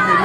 have a